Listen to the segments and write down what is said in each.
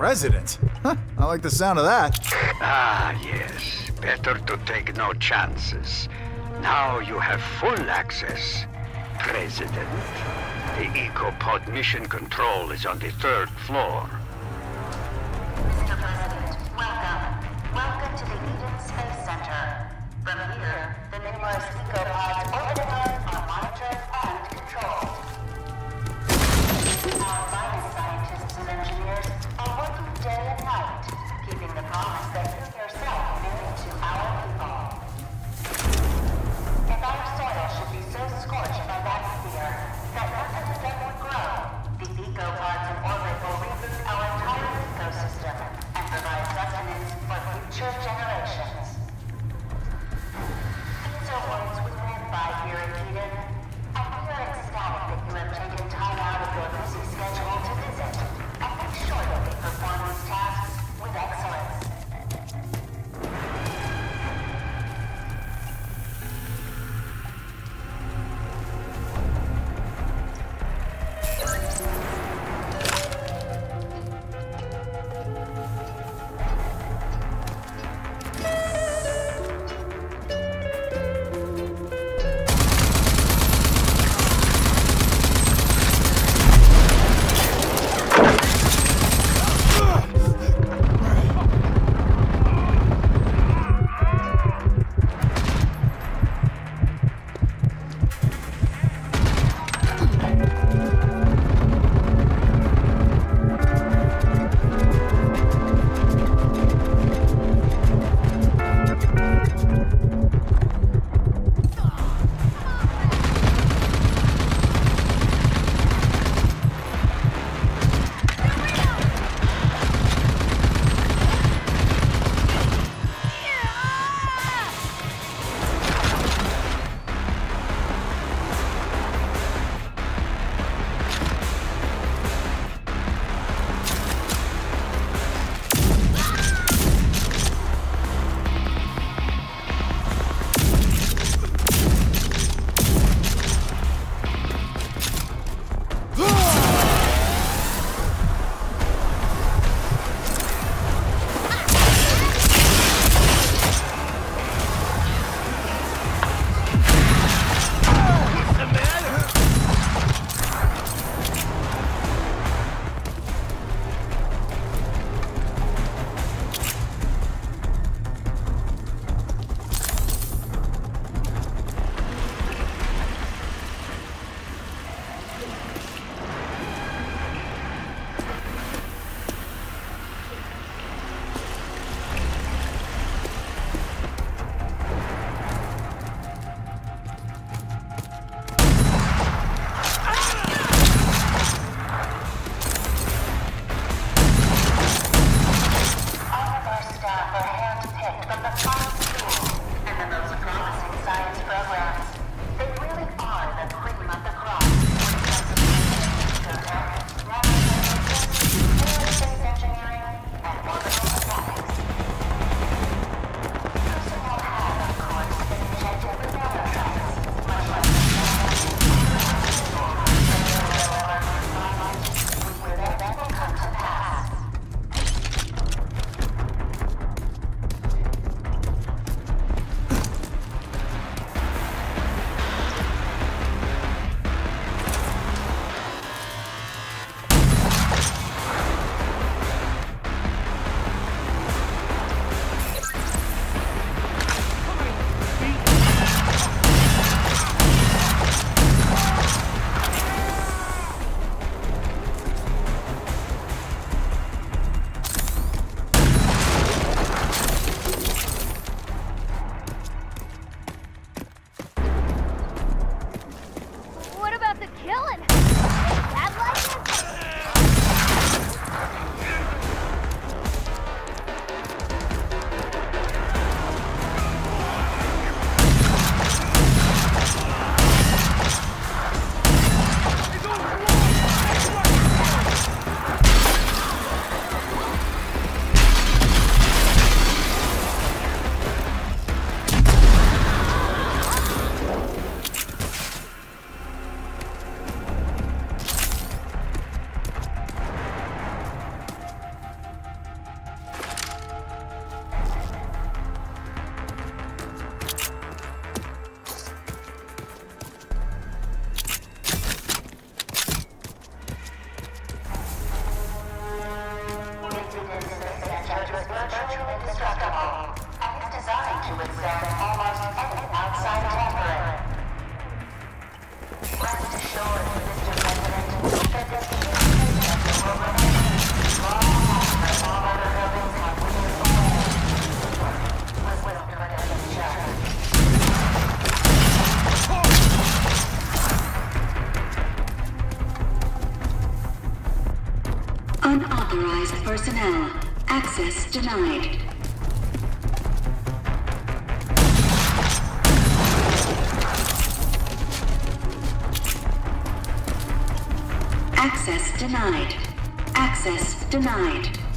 President? Huh, I like the sound of that. Ah, yes. Better to take no chances. Now you have full access. President, the EcoPod mission control is on the third floor. Access denied. Access denied. Access denied.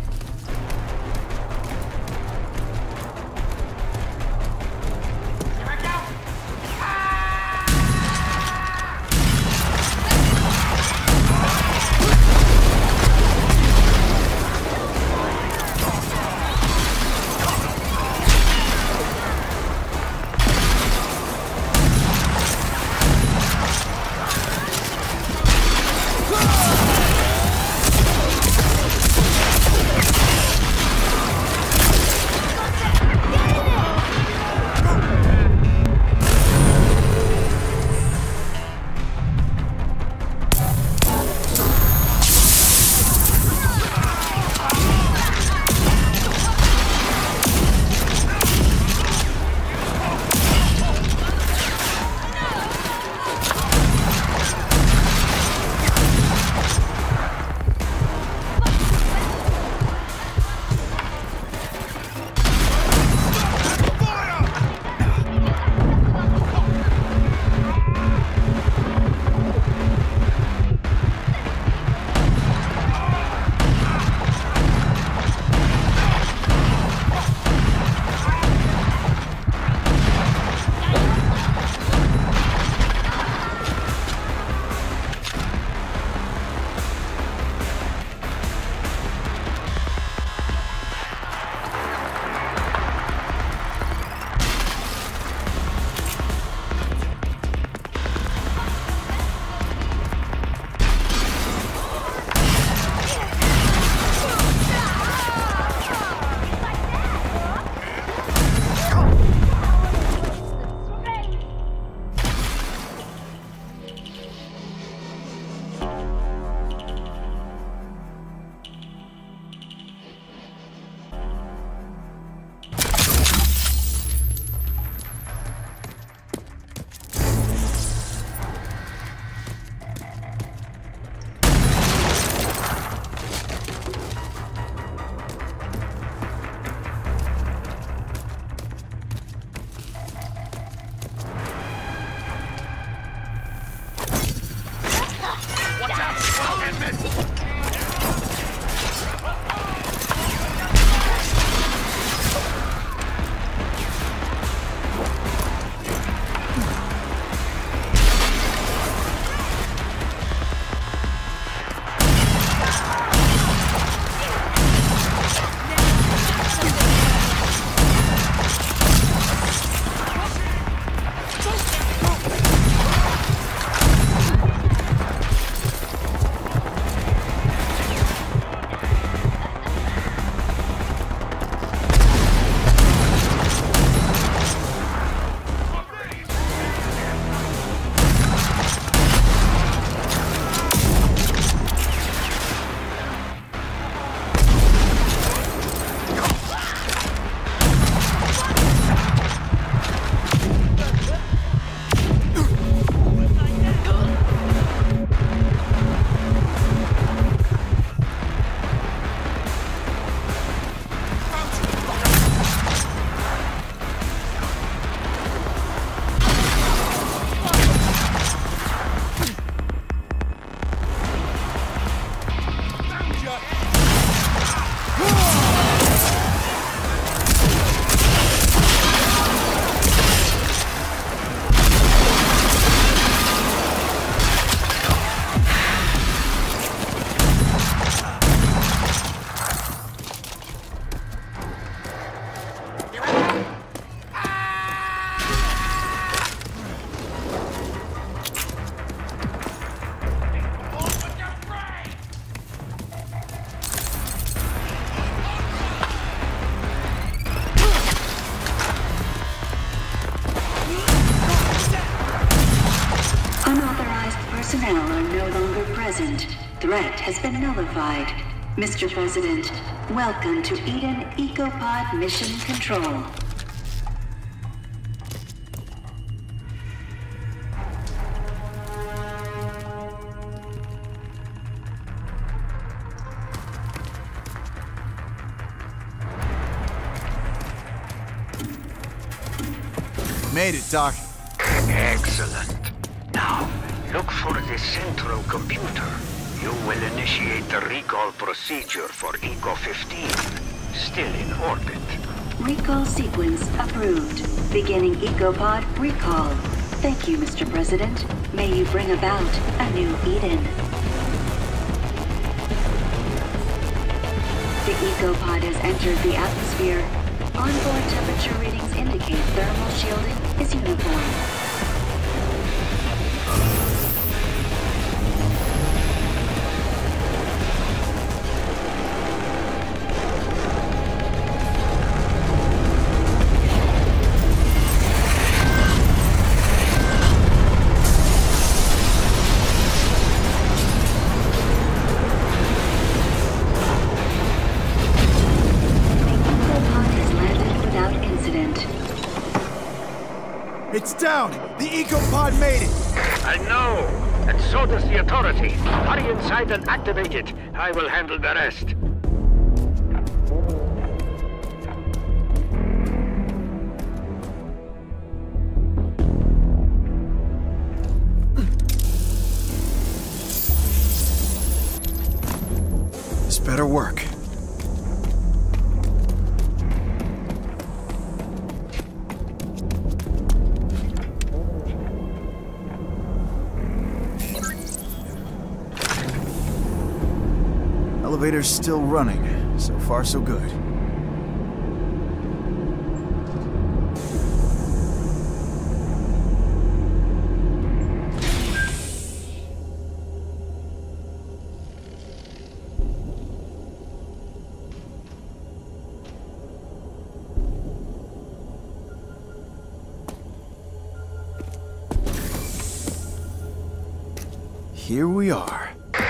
Threat has been nullified. Mr. President, welcome to Eden EcoPod Mission Control. Made it, Doc. Excellent. Now, look for the central computer. You will initiate the recall procedure for Eco-15. Still in orbit. Recall sequence approved. Beginning EcoPod recall. Thank you, Mr. President. May you bring about a new Eden. The EcoPod has entered the atmosphere. Onboard temperature readings indicate thermal shielding is uniform. Down! The EcoPod made it! I know, and so does the Authority. Hurry inside and activate it. I will handle the rest. This better work. Elevator's still running. So far, so good. Here we are.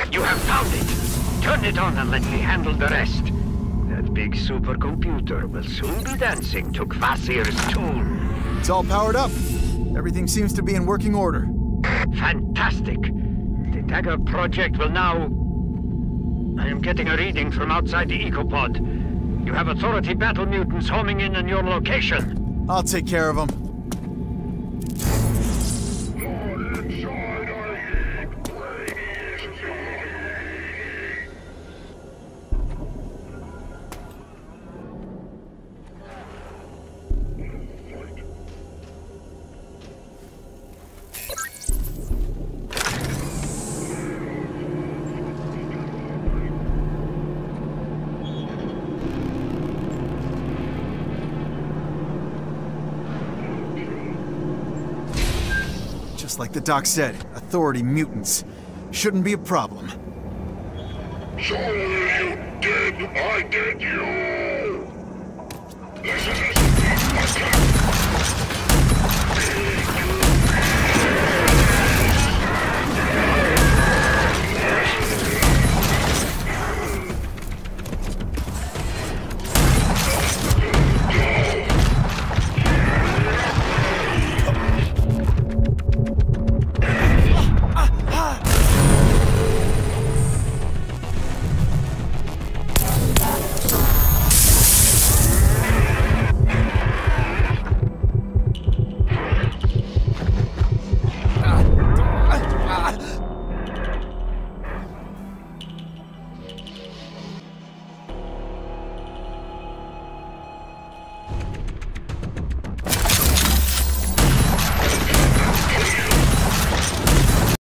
You have found it. Turn it on and let me handle the rest. That big supercomputer will soon be dancing to Kvasir's tune. It's all powered up. Everything seems to be in working order. Fantastic. The Dagger project will now... I am getting a reading from outside the Ecopod. You have Authority battle mutants homing in on your location. I'll take care of them. Like the doc said, Authority mutants. Shouldn't be a problem. You did, I did you! This is